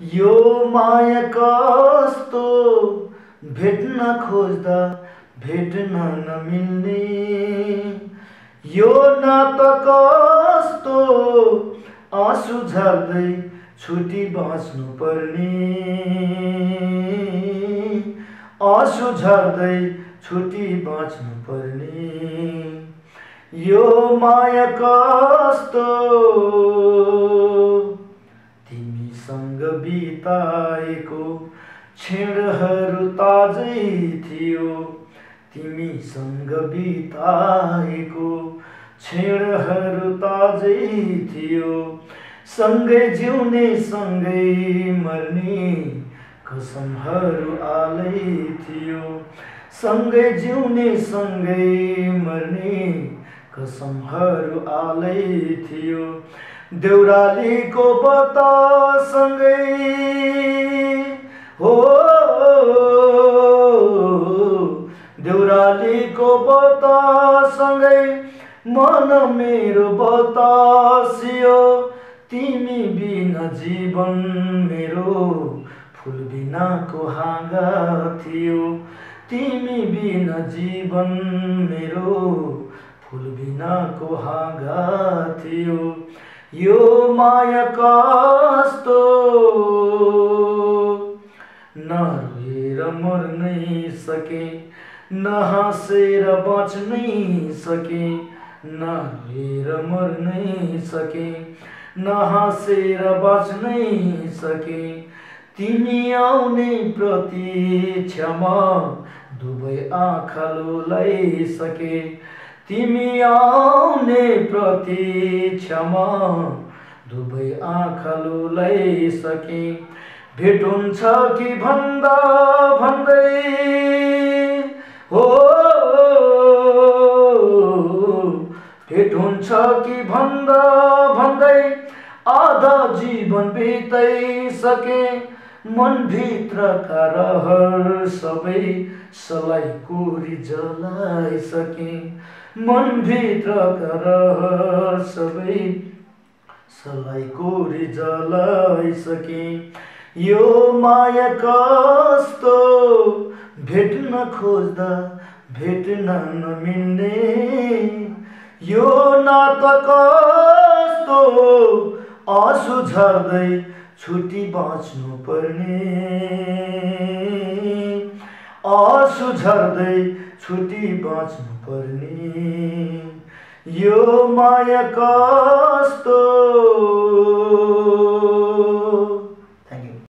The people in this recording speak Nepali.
यो माया कस्तो? भेट्न खोज्दा भेट्न नमिल्ने। यो नाता कस्तो? आँसु झार्दै छुटी बाँच्नुपर्ने आँसु झार्दै छुटी बाँच्नुपर्ने यो माया कस्तो? बिताएको क्षणहरू ताजै थियो। तिमीसँग बिताएको क्षणहरू ताजै थियो। सँगै जिउने सँगै मर्ने कसमहरू आलै थियो। सँगै जिउने सँगै मर्ने कसमहरू आलै थियो। देउरालीको बतासँगै हो देउरालीको बतासँगै मन मेरो बतासियो तिमी बिना जीवन मेरो फुल बिनाको हाँगा थियो। तिमी बिना जीवन मेरो फुल बिनाको हाँगा थियो। यो माया कस्तो? नरोएर मर्नै सके नहाँसेर बाँच्नै सके नरोएर मर्नै सके नहाँसेर बाँच्नै सके। तिमी आउने प्रतीक्षामा दुवै आँखालोलाई सके तिमी आउने प्रतीक्षामा दुवै आँखालोलाई सके भेट हुन्छ कि भन्दा भन्दै? हो भेट हुन्छ कि भन्दा भन्दै? आधा जीवन बिताइसके। मनभित्रका रहर सबै सलाई कोरी जलाइसके मनभित्रका रहर सबै सलाई कोरी जलाइसके यो माया कस्तो? भेट्न खोज्दा भेट्न नमिल्ने। यो नाता कस्तो? आँसु झर्दै छुटी बाँच्नु पर्ने आँसु झर्दै छुटी बाँच्नु पर्ने यो माया कस्तो?